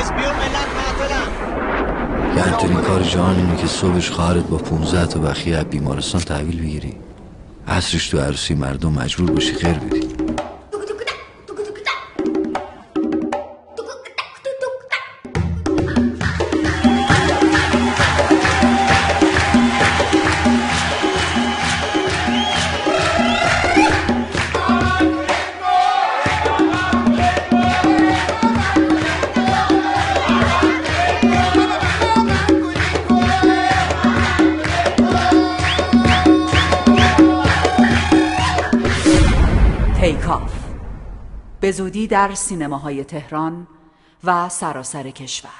اسپیو ملت معطلن گرمترین کار جهان اینه که صبحش خواهرت با 15 تا بخیه از بیمارستان تحویل بگیری. عصرش تو عروسی مردم مجبور باشی خیر بدی. تیکاف به زودی در سینماهای تهران و سراسر کشور.